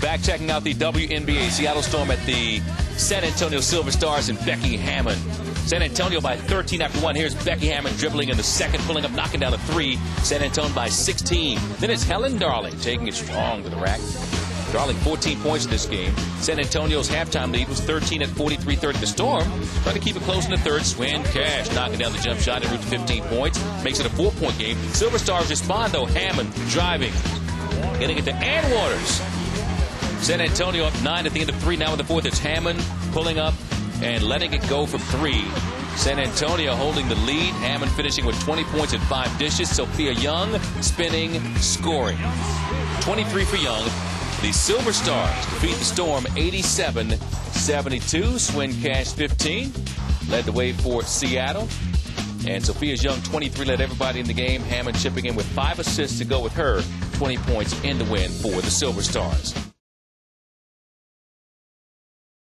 back checking out the WNBA Seattle Storm at the San Antonio Silver Stars and Becky Hammon. San Antonio by 13 after one. Here's Becky Hammon dribbling in the second, pulling up, knocking down a three. San Antonio by 16. Then it's Helen Darling taking it strong to the rack. Darling 14 points in this game. San Antonio's halftime lead was 13 at 43-30. The Storm trying to keep it close in the third. Swin Cash knocking down the jump shot and route to 15 points. Makes it a four-point game. Silver Stars respond, though. Hammon driving. Getting it to Ann Wauters. San Antonio up nine at the end of three. Now in the fourth, it's Hammon pulling up and letting it go from three. San Antonio holding the lead. Hammon finishing with 20 points and five dishes. Sophia Young spinning, scoring. 23 for Young. The Silver Stars defeat the Storm 87-72. Swin Cash 15 led the way for Seattle. And Sophia Young 23 led everybody in the game. Hammon chipping in with five assists to go with her 20 points in the win for the Silver Stars.